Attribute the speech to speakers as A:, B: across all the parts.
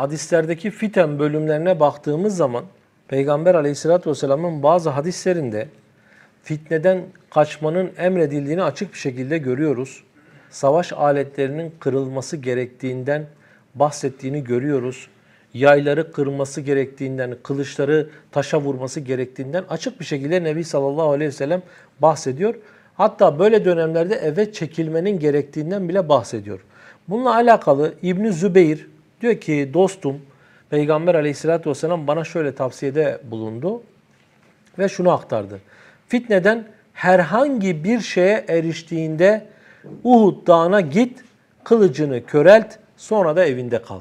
A: hadislerdeki fiten bölümlerine baktığımız zaman Peygamber aleyhissalatü vesselamın bazı hadislerinde fitneden kaçmanın emredildiğini açık bir şekilde görüyoruz. Savaş aletlerinin kırılması gerektiğinden bahsettiğini görüyoruz. Yayları kırılması gerektiğinden, kılıçları taşa vurması gerektiğinden açık bir şekilde Nebi sallallahu aleyhi ve sellem bahsediyor. Hatta böyle dönemlerde eve çekilmenin gerektiğinden bile bahsediyor. Bununla alakalı İbn Zübeyir diyor ki dostum Peygamber aleyhissalatü vesselam bana şöyle tavsiyede bulundu ve şunu aktardı. Fitneden herhangi bir şeye eriştiğinde Uhud dağına git, kılıcını körelt, sonra da evinde kal.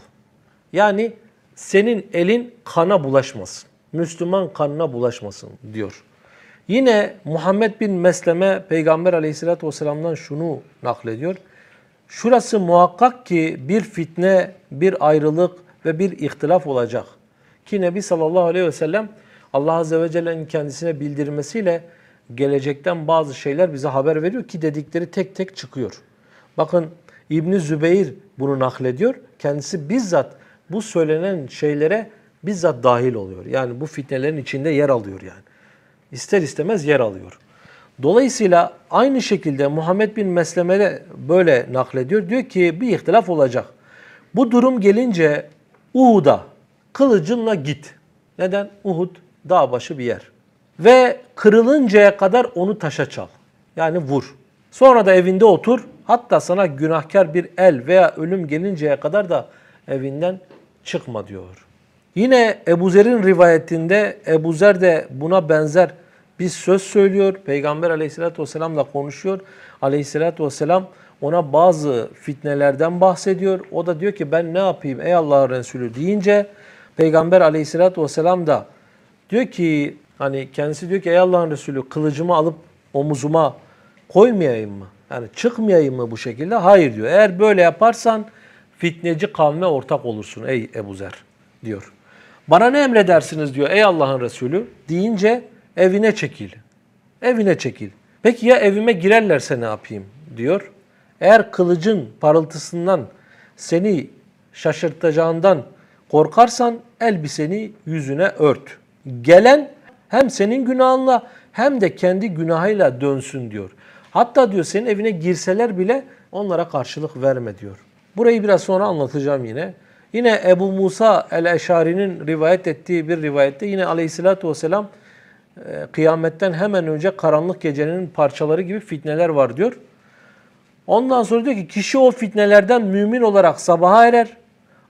A: Yani senin elin kana bulaşmasın. Müslüman kanına bulaşmasın diyor. Yine Muhammed bin Mesleme Peygamber aleyhissalatü vesselam'dan şunu naklediyor. Şurası muhakkak ki bir fitne, bir ayrılık ve bir ihtilaf olacak. Ki Nebi sallallahu aleyhi ve sellem Allah azze ve celle'nin kendisine bildirmesiyle gelecekten bazı şeyler bize haber veriyor ki dedikleri tek tek çıkıyor. Bakın İbn Zübeyir bunu naklediyor. Kendisi bizzat bu söylenen şeylere bizzat dahil oluyor. Yani bu fitnelerin içinde yer alıyor yani. İster istemez yer alıyor. Dolayısıyla aynı şekilde Muhammed bin Mesleme de böyle naklediyor. Diyor ki bir ihtilaf olacak. Bu durum gelince Uhud'a kılıcınla git. Neden? Uhud dağ başı bir yer. Ve kırılıncaya kadar onu taşa çal. Yani vur. Sonra da evinde otur. Hatta sana günahkar bir el veya ölüm gelinceye kadar da evinden çıkma diyor. Yine Ebu Zer'in rivayetinde Ebu Zer de buna benzer bir söz söylüyor. Peygamber aleyhissalatü vesselamla konuşuyor. Aleyhissalatü vesselam ona bazı fitnelerden bahsediyor. O da diyor ki ben ne yapayım ey Allah'ın Resulü deyince Peygamber aleyhissalatü vesselam da diyor ki hani kendisi diyor ki ey Allah'ın Resulü kılıcımı alıp omuzuma koymayayım mı? Yani çıkmayayım mı bu şekilde? Hayır diyor. Eğer böyle yaparsan fitneci kavme ortak olursun ey Ebu Zer diyor. Bana ne emredersiniz diyor ey Allah'ın Resulü deyince evine çekil. Evine çekil. Peki ya evime girerlerse ne yapayım diyor. Eğer kılıcın parıltısından seni şaşırtacağından korkarsan elbiseni yüzüne ört. Gelen hem senin günahınla hem de kendi günahıyla dönsün diyor. Hatta diyor senin evine girseler bile onlara karşılık verme diyor. Burayı biraz sonra anlatacağım yine. Yine Ebu Musa el-Eşari'nin rivayet ettiği bir rivayette yine aleyhissalatü vesselam kıyametten hemen önce karanlık gecenin parçaları gibi fitneler var diyor. Ondan sonra diyor ki kişi o fitnelerden mümin olarak sabaha erer,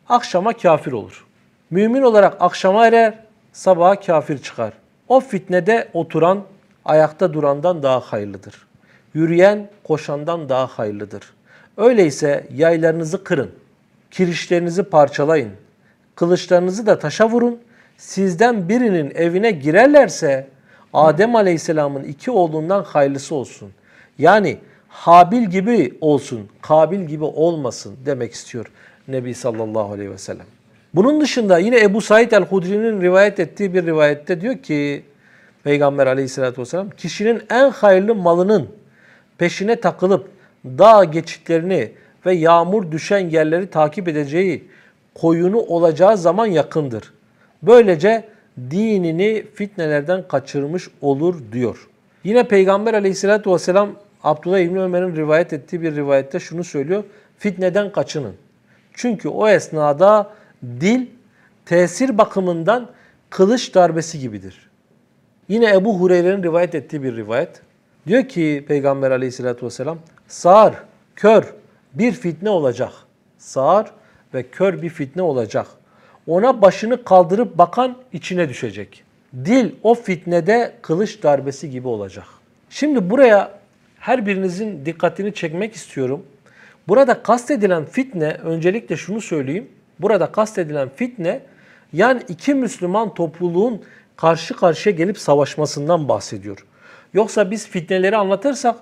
A: akşama kafir olur. Mümin olarak akşama erer, sabaha kafir çıkar. O fitnede oturan ayakta durandan daha hayırlıdır. Yürüyen koşandan daha hayırlıdır. Öyleyse yaylarınızı kırın, kirişlerinizi parçalayın, kılıçlarınızı da taşa vurun. Sizden birinin evine girerlerse Adem Aleyhisselam'ın iki oğlundan hayırlısı olsun. Yani Habil gibi olsun, Kabil gibi olmasın demek istiyor Nebi sallallahu aleyhi ve sellem. Bunun dışında yine Ebu Said el-Hudri'nin rivayet ettiği bir rivayette diyor ki Peygamber aleyhissalatü vesselam kişinin en hayırlı malının peşine takılıp dağ geçitlerini ve yağmur düşen yerleri takip edeceği koyunu olacağı zaman yakındır. Böylece dinini fitnelerden kaçırmış olur diyor. Yine Peygamber aleyhissalatü vesselam Abdullah İbni Ömer'in rivayet ettiği bir rivayette şunu söylüyor. Fitneden kaçının. Çünkü o esnada dil tesir bakımından kılıç darbesi gibidir. Yine Ebu Hureyre'nin rivayet ettiği bir rivayet. Diyor ki Peygamber aleyhissalatü vesselam sağır, kör bir fitne olacak. Sağır ve kör bir fitne olacak. Ona başını kaldırıp bakan içine düşecek. Dil o fitnede kılıç darbesi gibi olacak. Şimdi buraya her birinizin dikkatini çekmek istiyorum. Burada kastedilen fitne, öncelikle şunu söyleyeyim. Burada kastedilen fitne, yani iki Müslüman topluluğun karşı karşıya gelip savaşmasından bahsediyor. Yoksa biz fitneleri anlatırsak,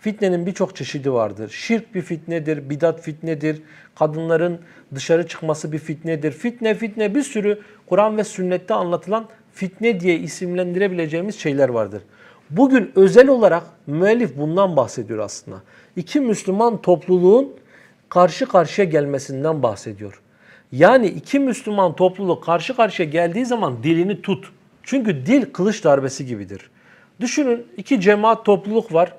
A: fitnenin birçok çeşidi vardır. Şirk bir fitnedir, bidat fitnedir, kadınların dışarı çıkması bir fitnedir. Fitne fitne bir sürü Kur'an ve sünnette anlatılan fitne diye isimlendirebileceğimiz şeyler vardır. Bugün özel olarak müellif bundan bahsediyor aslında. İki Müslüman topluluğun karşı karşıya gelmesinden bahsediyor. Yani iki Müslüman topluluk karşı karşıya geldiği zaman dilini tut. Çünkü dil kılıç darbesi gibidir. Düşünün iki cemaat topluluk var.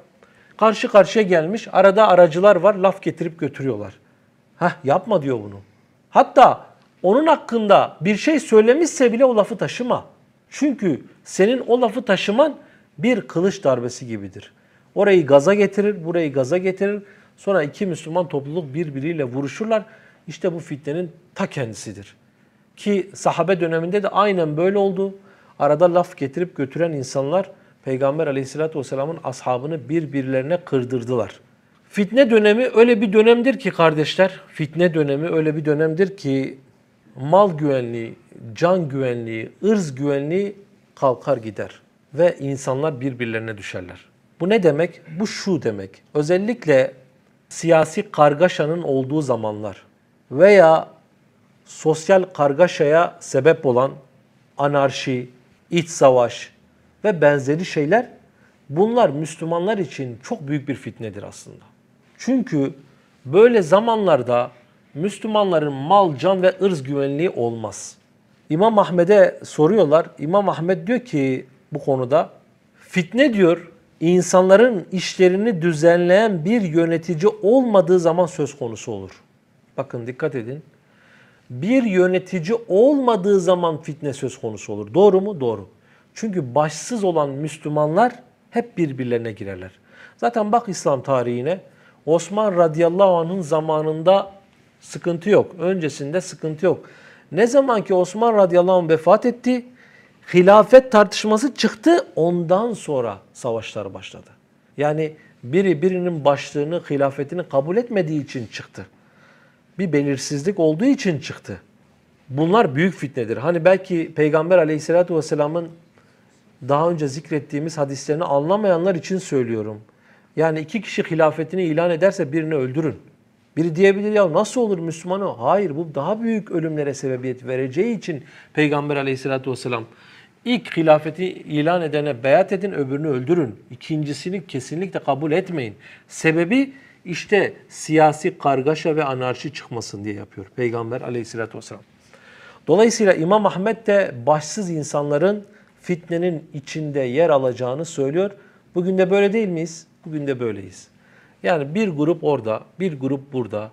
A: Karşı karşıya gelmiş. Arada aracılar var. Laf getirip götürüyorlar. Heh yapma diyor bunu. Hatta onun hakkında bir şey söylemişse bile o lafı taşıma. Çünkü senin o lafı taşıman bir kılıç darbesi gibidir. Orayı gaza getirir, burayı gaza getirir. Sonra iki Müslüman topluluk birbiriyle vuruşurlar. İşte bu fitnenin ta kendisidir. Ki sahabe döneminde de aynen böyle oldu. Arada laf getirip götüren insanlar Peygamber aleyhissalatü vesselamın ashabını birbirlerine kırdırdılar. Fitne dönemi öyle bir dönemdir ki kardeşler, fitne dönemi öyle bir dönemdir ki mal güvenliği, can güvenliği, ırz güvenliği kalkar gider ve insanlar birbirlerine düşerler. Bu ne demek? Bu şu demek. Özellikle siyasi kargaşanın olduğu zamanlar veya sosyal kargaşaya sebep olan anarşi, iç savaş ve benzeri şeyler bunlar Müslümanlar için çok büyük bir fitnedir aslında. Çünkü böyle zamanlarda Müslümanların mal, can ve ırz güvenliği olmaz. İmam Ahmed'e soruyorlar. İmam Ahmed diyor ki bu konuda fitne diyor insanların işlerini düzenleyen bir yönetici olmadığı zaman söz konusu olur. Bakın dikkat edin. Bir yönetici olmadığı zaman fitne söz konusu olur. Doğru mu? Doğru. Çünkü başsız olan Müslümanlar hep birbirlerine girerler. Zaten bak İslam tarihine Osman radıyallahu anh'ın zamanında sıkıntı yok. Öncesinde sıkıntı yok. Ne zaman ki Osman radıyallahu anh vefat etti, hilafet tartışması çıktı. Ondan sonra savaşlar başladı. Yani biri birinin başlığını, hilafetini kabul etmediği için çıktı. Bir belirsizlik olduğu için çıktı. Bunlar büyük fitnedir. Hani belki Peygamber aleyhissalatü vesselamın daha önce zikrettiğimiz hadislerini anlamayanlar için söylüyorum. Yani iki kişi hilafetini ilan ederse birini öldürün. Biri diyebilir ya nasıl olur Müslüman o? Hayır bu daha büyük ölümlere sebebiyet vereceği için Peygamber aleyhissalatü vesselam ilk hilafeti ilan edene beyat edin öbürünü öldürün. İkincisini kesinlikle kabul etmeyin. Sebebi işte siyasi kargaşa ve anarşi çıkmasın diye yapıyor Peygamber aleyhissalatü vesselam. Dolayısıyla İmam Ahmet de başsız insanların fitnenin içinde yer alacağını söylüyor. Bugün de böyle değil miyiz? Bugün de böyleyiz. Yani bir grup orada, bir grup burada.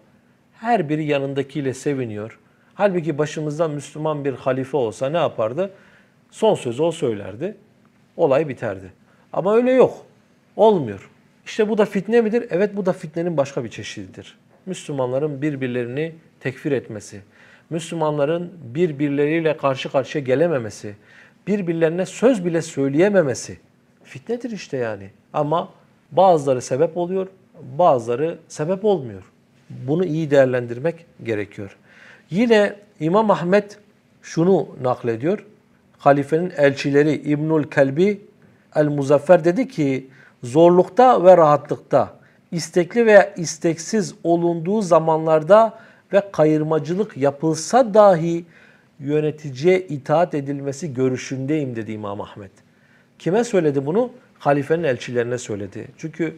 A: Her biri yanındakiyle seviniyor. Halbuki başımızda Müslüman bir halife olsa ne yapardı? Son sözü o söylerdi. Olay biterdi. Ama öyle yok. Olmuyor. İşte bu da fitne midir? Evet bu da fitnenin başka bir çeşididir. Müslümanların birbirlerini tekfir etmesi, Müslümanların birbirleriyle karşı karşıya gelememesi, birbirlerine söz bile söyleyememesi fitnedir işte yani. Ama bazıları sebep oluyor, bazıları sebep olmuyor. Bunu iyi değerlendirmek gerekiyor. Yine İmam Ahmet şunu naklediyor. Halifenin elçileri İbnül Kelbi el-Muzaffer dedi ki zorlukta ve rahatlıkta, istekli veya isteksiz olunduğu zamanlarda ve kayırmacılık yapılsa dahi yöneticiye itaat edilmesi görüşündeyim dedi İmam Ahmet. Kime söyledi bunu? Halifenin elçilerine söyledi. Çünkü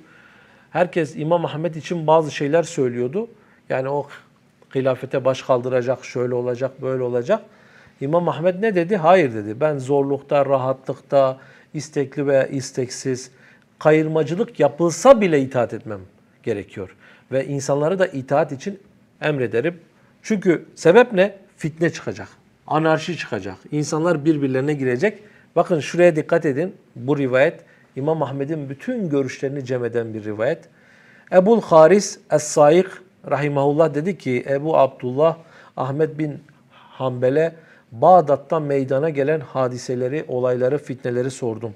A: herkes İmam Ahmet için bazı şeyler söylüyordu. Yani o hilafete baş kaldıracak, şöyle olacak, böyle olacak. İmam Ahmet ne dedi? Hayır dedi. Ben zorlukta, rahatlıkta, istekli veya isteksiz, kayırmacılık yapılsa bile itaat etmem gerekiyor. Ve insanları da itaat için emrederim. Çünkü sebep ne? Fitne çıkacak. Anarşi çıkacak. İnsanlar birbirlerine girecek. Bakın şuraya dikkat edin. Bu rivayet İmam Ahmed'in bütün görüşlerini cem eden bir rivayet. Ebul Haris Es-Saik rahimahullah dedi ki Ebu Abdullah Ahmet bin Hanbel'e Bağdat'ta meydana gelen hadiseleri, olayları, fitneleri sordum.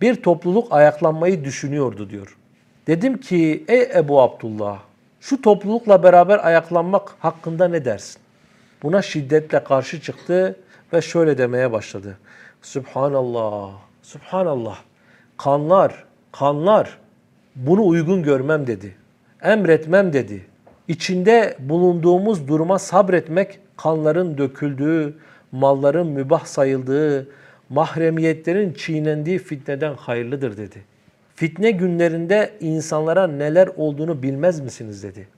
A: Bir topluluk ayaklanmayı düşünüyordu diyor. Dedim ki ey Ebu Abdullah şu toplulukla beraber ayaklanmak hakkında ne dersin? Buna şiddetle karşı çıktı ve şöyle demeye başladı. Subhanallah, Subhanallah. Kanlar, kanlar bunu uygun görmem dedi. Emretmem dedi. İçinde bulunduğumuz duruma sabretmek kanların döküldüğü, malların mübah sayıldığı, mahremiyetlerin çiğnendiği fitneden hayırlıdır dedi. Fitne günlerinde insanlara neler olduğunu bilmez misiniz dedi.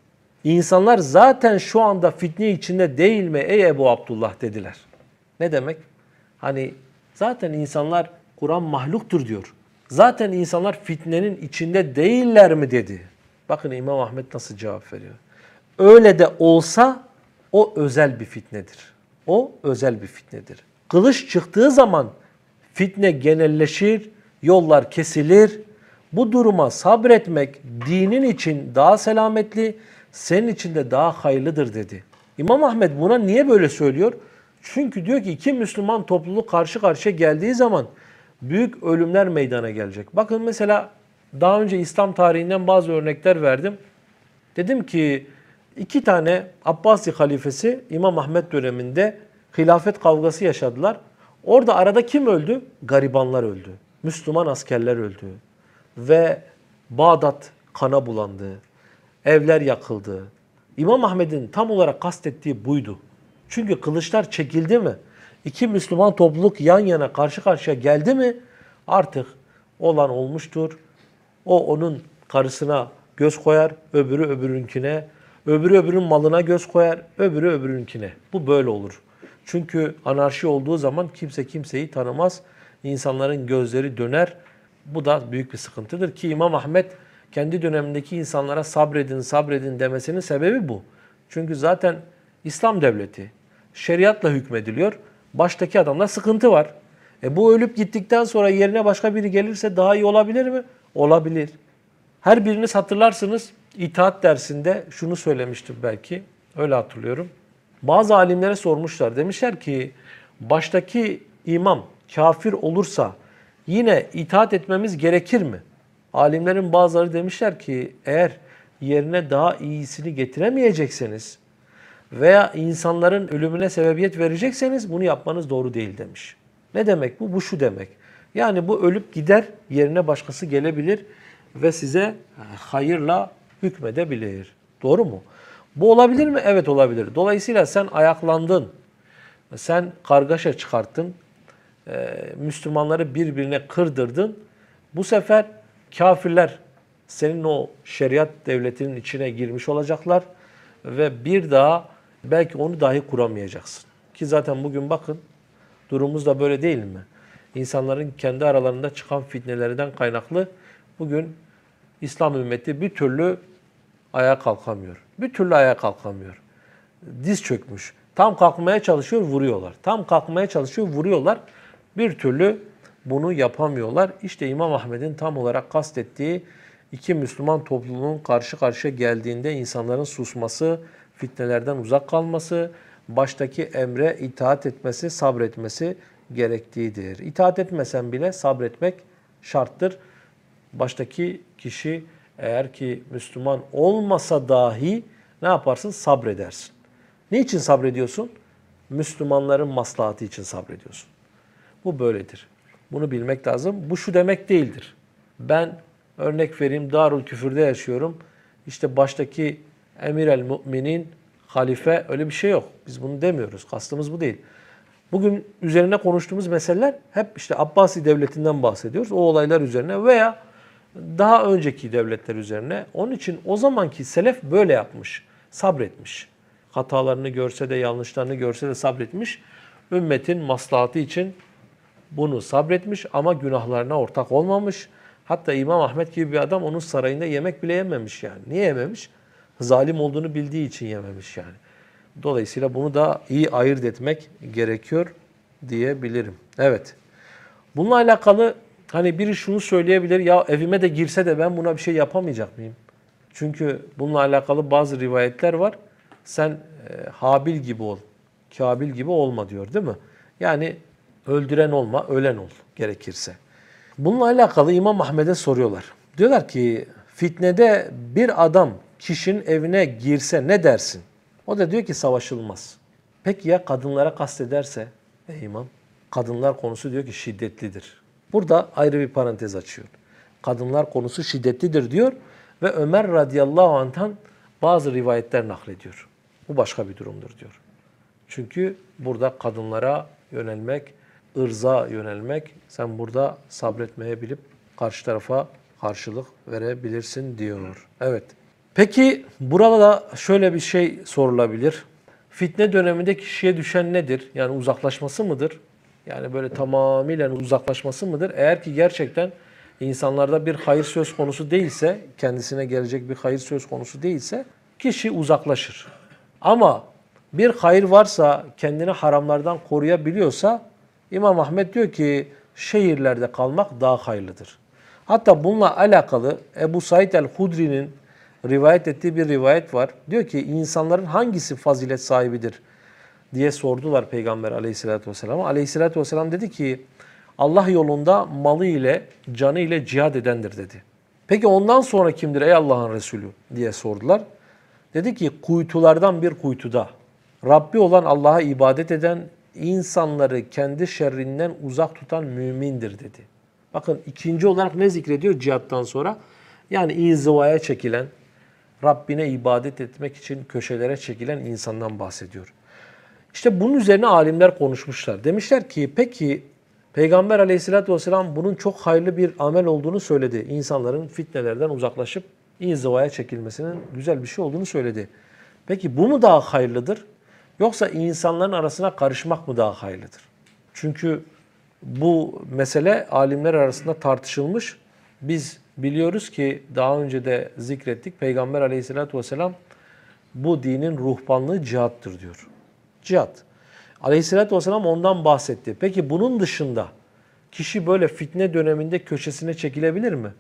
A: İnsanlar zaten şu anda fitne içinde değil mi ey Ebu Abdullah dediler. Ne demek? Hani zaten insanlar Kur'an mahluktur diyor. Zaten insanlar fitnenin içinde değiller mi dedi. Bakın İmam Ahmet nasıl cevap veriyor. Öyle de olsa o özel bir fitnedir. O özel bir fitnedir. Kılıç çıktığı zaman fitne genelleşir, yollar kesilir. Bu duruma sabretmek dinin için daha selametli, senin için de daha hayırlıdır dedi. İmam Ahmet buna niye böyle söylüyor? Çünkü diyor ki iki Müslüman topluluk karşı karşıya geldiği zaman büyük ölümler meydana gelecek. Bakın mesela daha önce İslam tarihinden bazı örnekler verdim. Dedim ki iki tane Abbasi halifesi İmam Ahmet döneminde hilafet kavgası yaşadılar. Orada arada kim öldü? Garibanlar öldü. Müslüman askerler öldü. Ve Bağdat kana bulandı. Evler yakıldı. İmam Ahmet'in tam olarak kastettiği buydu. Çünkü kılıçlar çekildi mi? İki Müslüman topluluk yan yana karşı karşıya geldi mi? Artık olan olmuştur. O onun karısına göz koyar, öbürü öbürünkine, öbürü öbürünün malına göz koyar, öbürü öbürünkine. Bu böyle olur. Çünkü anarşi olduğu zaman kimse kimseyi tanımaz. İnsanların gözleri döner. Bu da büyük bir sıkıntıdır ki İmam Ahmet kendi dönemindeki insanlara sabredin, sabredin demesinin sebebi bu. Çünkü zaten İslam devleti şeriatla hükmediliyor. Baştaki adamda sıkıntı var. E bu ölüp gittikten sonra yerine başka biri gelirse daha iyi olabilir mi? Olabilir. Her biriniz hatırlarsınız itaat dersinde şunu söylemiştim belki. Öyle hatırlıyorum. Bazı alimlere sormuşlar. Demişler ki baştaki imam kafir olursa yine itaat etmemiz gerekir mi? Alimlerin bazıları demişler ki eğer yerine daha iyisini getiremeyecekseniz veya insanların ölümüne sebebiyet verecekseniz bunu yapmanız doğru değil demiş. Ne demek bu? Bu şu demek. Yani bu ölüp gider, yerine başkası gelebilir ve size hayırla hükmedebilir. Doğru mu? Bu olabilir mi? Evet olabilir. Dolayısıyla sen ayaklandın, sen kargaşa çıkarttın, e, Müslümanları birbirine kırdırdın. Bu sefer kafirler senin o şeriat devletinin içine girmiş olacaklar ve bir daha belki onu dahi kuramayacaksın. Ki zaten bugün bakın durumumuz da böyle değil mi? İnsanların kendi aralarında çıkan fitnelerden kaynaklı bugün İslam ümmeti bir türlü ayağa kalkamıyor. Bir türlü ayağa kalkamıyor. Diz çökmüş. Tam kalkmaya çalışıyor, vuruyorlar. Tam kalkmaya çalışıyor, vuruyorlar. Bir türlü bunu yapamıyorlar. İşte İmam Ahmet'in tam olarak kastettiği iki Müslüman topluluğun karşı karşıya geldiğinde insanların susması, fitnelerden uzak kalması, baştaki emre itaat etmesi, sabretmesi gerektiğidir. İtaat etmesen bile sabretmek şarttır. Baştaki kişi eğer ki Müslüman olmasa dahi ne yaparsın? Sabredersin. Niçin sabrediyorsun? Müslümanların maslahatı için sabrediyorsun. Bu böyledir. Bunu bilmek lazım. Bu şu demek değildir. Ben örnek vereyim Darul Küfür'de yaşıyorum. İşte baştaki Emir el Müminin halife öyle bir şey yok. Biz bunu demiyoruz. Kastımız bu değil. Bugün üzerine konuştuğumuz meseleler hep işte Abbasi devletinden bahsediyoruz. O olaylar üzerine veya daha önceki devletler üzerine. Onun için o zamanki selef böyle yapmış. Sabretmiş. Hatalarını görse de yanlışlarını görse de sabretmiş. Ümmetin maslahatı için bunu sabretmiş ama günahlarına ortak olmamış. Hatta İmam Ahmet gibi bir adam onun sarayında yemek bile yememiş yani. Niye yememiş? Zalim olduğunu bildiği için yememiş yani. Dolayısıyla bunu da iyi ayırt etmek gerekiyor diyebilirim. Evet. Bununla alakalı hani biri şunu söyleyebilir ya evime de girse de ben buna bir şey yapamayacak mıyım? Çünkü bununla alakalı bazı rivayetler var. Sen e, Habil gibi ol, Kabil gibi olma diyor değil mi? Yani öldüren olma, ölen ol gerekirse. Bununla alakalı İmam Ahmet'e soruyorlar. Diyorlar ki fitnede bir adam kişinin evine girse ne dersin? O da diyor ki savaşılmaz. Peki ya kadınlara kastederse? Ey imam, kadınlar konusu diyor ki şiddetlidir. Burada ayrı bir parantez açıyor. Kadınlar konusu şiddetlidir diyor ve Ömer radıyallahu anh'tan bazı rivayetler naklediyor. Bu başka bir durumdur diyor. Çünkü burada kadınlara yönelmek, ırza yönelmek, sen burada sabretmeye bilip karşı tarafa karşılık verebilirsin diyor. Evet. Peki burada da şöyle bir şey sorulabilir. Fitne döneminde kişiye düşen nedir? Yani uzaklaşması mıdır? Yani böyle tamamıyla uzaklaşması mıdır? Eğer ki gerçekten insanlarda bir hayır söz konusu değilse, kendisine gelecek bir hayır söz konusu değilse kişi uzaklaşır. Ama bir hayır varsa, kendini haramlardan koruyabiliyorsa İmam Ahmet diyor ki şehirlerde kalmak daha hayırlıdır. Hatta bununla alakalı Ebu Said el-Hudri'nin rivayet ettiği bir rivayet var. Diyor ki insanların hangisi fazilet sahibidir diye sordular Peygamber aleyhissalatü vesselam. Aleyhissalatü vesselam dedi ki Allah yolunda malı ile canı ile cihad edendir dedi. Peki ondan sonra kimdir ey Allah'ın Resulü diye sordular. Dedi ki kuytulardan bir kuytuda Rabbi olan Allah'a ibadet eden insanları kendi şerrinden uzak tutan mümindir dedi. Bakın ikinci olarak ne zikrediyor cihattan sonra? Yani inzivaya çekilen, Rabbine ibadet etmek için köşelere çekilen insandan bahsediyor. İşte bunun üzerine alimler konuşmuşlar. Demişler ki peki Peygamber aleyhissalatü vesselam bunun çok hayırlı bir amel olduğunu söyledi. İnsanların fitnelerden uzaklaşıp inzivaya çekilmesinin güzel bir şey olduğunu söyledi. Peki bu mu daha hayırlıdır? Yoksa insanların arasına karışmak mı daha hayırlıdır? Çünkü bu mesele alimler arasında tartışılmış. Biz biliyoruz ki daha önce de zikrettik. Peygamber aleyhissalatü vesselam bu dinin ruhbanlığı cihattır diyor. Cihat. Aleyhissalatü vesselam ondan bahsetti. Peki bunun dışında kişi böyle fitne döneminde köşesine çekilebilir mi?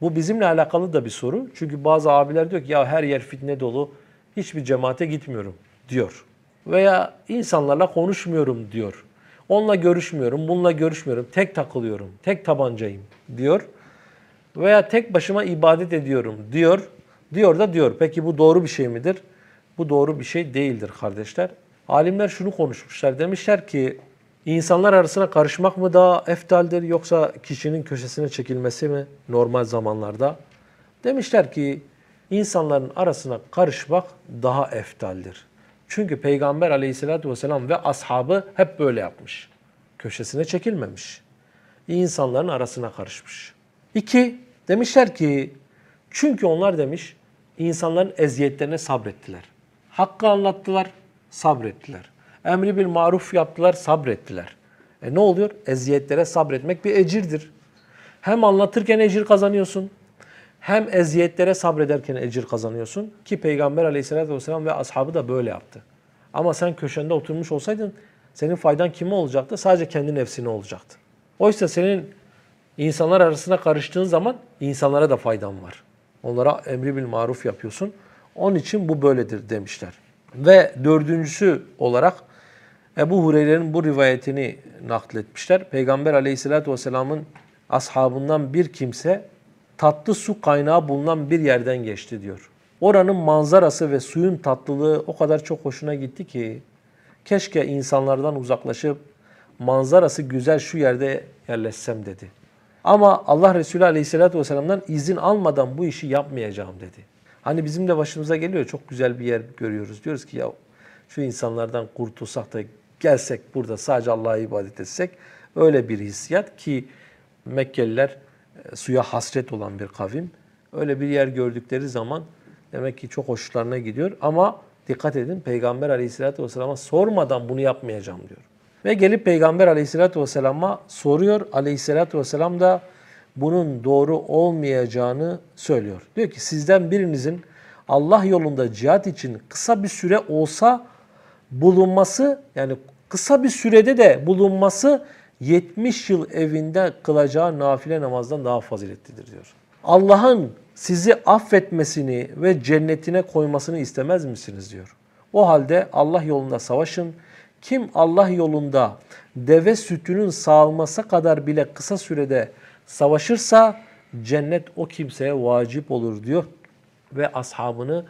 A: Bu bizimle alakalı da bir soru. Çünkü bazı abiler diyor ki ya her yer fitne dolu, hiçbir cemaate gitmiyorum diyor. Veya insanlarla konuşmuyorum diyor. Onunla görüşmüyorum, bununla görüşmüyorum, tek takılıyorum, tek tabancayım diyor. Veya tek başıma ibadet ediyorum diyor. Diyor da diyor. Peki bu doğru bir şey midir? Bu doğru bir şey değildir kardeşler. Alimler şunu konuşmuşlar. Demişler ki insanlar arasına karışmak mı daha eftaldir yoksa kişinin köşesine çekilmesi mi normal zamanlarda? Demişler ki insanların arasına karışmak daha eftaldir. Çünkü Peygamber aleyhissalatü vesselam ve ashabı hep böyle yapmış. Köşesine çekilmemiş. İnsanların arasına karışmış. İki, demişler ki çünkü onlar demiş insanların eziyetlerine sabrettiler. Hakkı anlattılar, sabrettiler. Emri bil maruf yaptılar, sabrettiler. E ne oluyor? Eziyetlere sabretmek bir ecirdir. Hem anlatırken ecir kazanıyorsun, hem eziyetlere sabrederken ecir kazanıyorsun. Ki Peygamber aleyhissalatü vesselam ve ashabı da böyle yaptı. Ama sen köşende oturmuş olsaydın senin faydan kime olacaktı? Sadece kendi nefsine olacaktı. Oysa senin insanlar arasına karıştığın zaman insanlara da faydan var. Onlara emri bil maruf yapıyorsun. Onun için bu böyledir demişler. Ve dördüncüsü olarak Ebu Hureyre'nin bu rivayetini nakletmişler. Peygamber aleyhissalatü vesselamın ashabından bir kimse tatlı su kaynağı bulunan bir yerden geçti diyor. Oranın manzarası ve suyun tatlılığı o kadar çok hoşuna gitti ki keşke insanlardan uzaklaşıp manzarası güzel şu yerde yerleşsem dedi. Ama Allah Resulü Aleyhisselatü Vesselam'dan izin almadan bu işi yapmayacağım dedi. Hani bizim de başımıza geliyor çok güzel bir yer görüyoruz. Diyoruz ki ya şu insanlardan kurtulsak da gelsek burada sadece Allah'a ibadet etsek öyle bir hissiyat ki Mekkeliler suya hasret olan bir kavim. Öyle bir yer gördükleri zaman demek ki çok hoşlarına gidiyor ama dikkat edin Peygamber Aleyhisselatü Vesselam'a sormadan bunu yapmayacağım diyor. Ve gelip Peygamber Aleyhisselatü Vesselam'a soruyor. Aleyhisselatü Vesselam da bunun doğru olmayacağını söylüyor. Diyor ki sizden birinizin Allah yolunda cihat için kısa bir süre olsa bulunması yani kısa bir sürede de bulunması 70 yıl evinde kılacağı nafile namazdan daha faziletlidir diyor. Allah'ın sizi affetmesini ve cennetine koymasını istemez misiniz diyor. O halde Allah yolunda savaşın. Kim Allah yolunda deve sütünün sağılması kadar bile kısa sürede savaşırsa cennet o kimseye vacip olur diyor ve ashabını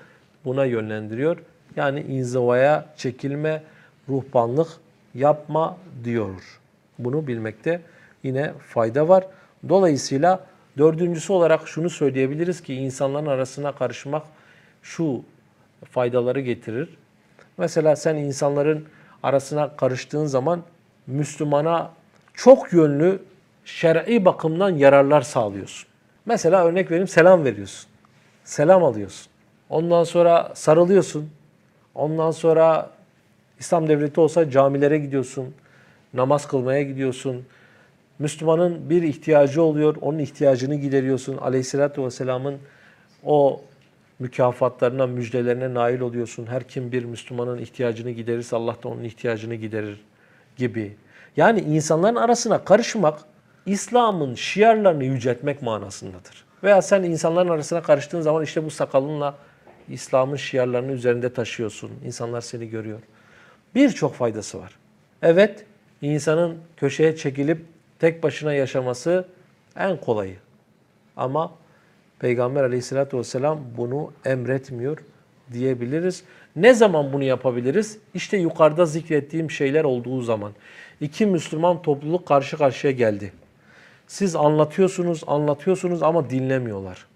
A: buna yönlendiriyor. Yani inzivaya çekilme, ruhbanlık yapma diyor. Bunu bilmekte yine fayda var. Dolayısıyla dördüncüsü olarak şunu söyleyebiliriz ki insanların arasına karışmak şu faydaları getirir. Mesela sen insanların arasına karıştığın zaman Müslümana çok yönlü şer'i bakımdan yararlar sağlıyorsun. Mesela örnek vereyim selam veriyorsun. Selam alıyorsun. Ondan sonra sarılıyorsun. Ondan sonra İslam devleti olsa camilere gidiyorsun. Namaz kılmaya gidiyorsun. Müslümanın bir ihtiyacı oluyor. Onun ihtiyacını gideriyorsun. Aleyhisselatü Vesselam'ın o mükafatlarına, müjdelerine nail oluyorsun. Her kim bir Müslümanın ihtiyacını giderirse Allah da onun ihtiyacını giderir gibi. Yani insanların arasına karışmak İslam'ın şiarlarını yüceltmek manasındadır. Veya sen insanların arasına karıştığın zaman işte bu sakalınla İslam'ın şiarlarını üzerinde taşıyorsun. İnsanlar seni görüyor. Birçok faydası var. Evet, insanın köşeye çekilip tek başına yaşaması en kolayı. Ama Peygamber aleyhissalatü vesselam bunu emretmiyor diyebiliriz. Ne zaman bunu yapabiliriz? İşte yukarıda zikrettiğim şeyler olduğu zaman. İki Müslüman topluluk karşı karşıya geldi. Siz anlatıyorsunuz, anlatıyorsunuz ama dinlemiyorlar.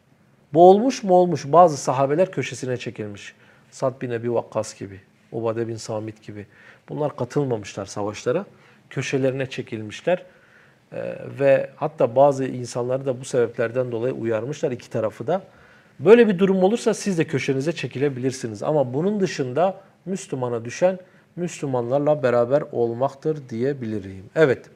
A: Bu olmuş mu olmuş? Bazı sahabeler köşesine çekilmiş. Sad bin Ebi Vakkas gibi, Ubade bin Samit gibi. Bunlar katılmamışlar savaşlara. Köşelerine çekilmişler. Ee, ve hatta bazı insanları da bu sebeplerden dolayı uyarmışlar iki tarafı da. Böyle bir durum olursa siz de köşenize çekilebilirsiniz. Ama bunun dışında Müslümana düşen Müslümanlarla beraber olmaktır diyebilirim. Evet.